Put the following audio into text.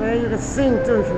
我要一个新证书